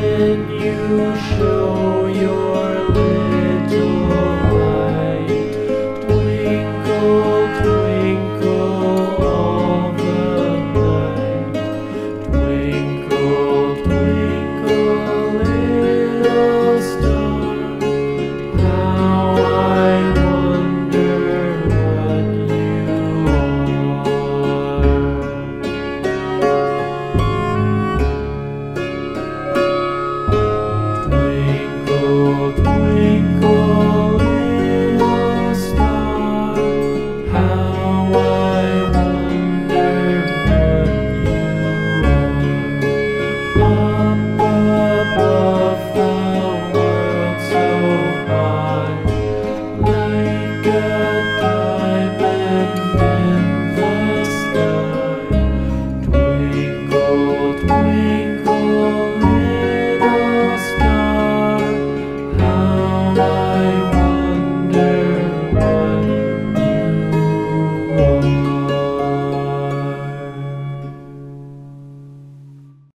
when you show your